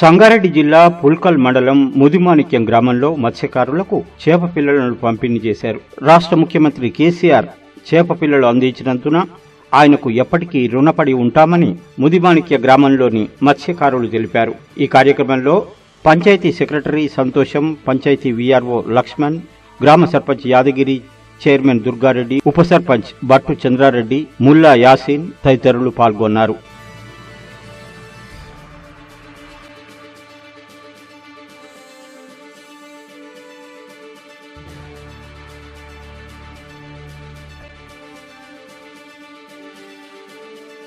సంగారెడ్డి జిల్లా పుల్కల్ మండలం ముదిమాణిక్యం గ్రామంలో మత్స్యకారులకు చేప పిల్లలను పంపిణీ చేశారు. రాష్ట్ర ముఖ్యమంత్రి కేసీఆర్ చేప పిల్లలు అందించినందున ఆయనకు ఎప్పటికీ రుణపడి ఉంటామని ముదిమాణిక్య గ్రామంలోని మత్స్యకారులు తెలిపారు. ఈ కార్యక్రమంలో పంచాయతీ సెక్రటరీ సంతోషం పంచాయతీ వీఆర్ఓ లక్ష్మణ్ గ్రామ సర్పంచ్ యాదగిరి చైర్మన్ దుర్గారెడ్డి ఉప సర్పంచ్ బట్టు చంద్రారెడ్డి ముల్లా యాసీన్ తదితరులు పాల్గొన్నారు.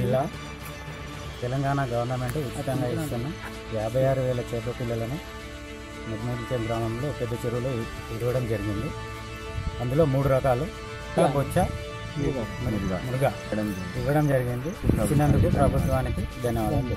జిల్లా తెలంగాణ గవర్నమెంట్ ఉచితంగా ఇస్తున్న యాభై ఆరు వేల చేప పిల్లలను నిర్మూలించే గ్రామంలో పెద్ద చెరువులో ఇవ్వడం జరిగింది. అందులో మూడు రకాలు. బొచ్చ మురుగా ఇవ్వడం జరిగింది. ఇచ్చినందుకు ప్రభుత్వానికి ధన్యవాదాలు.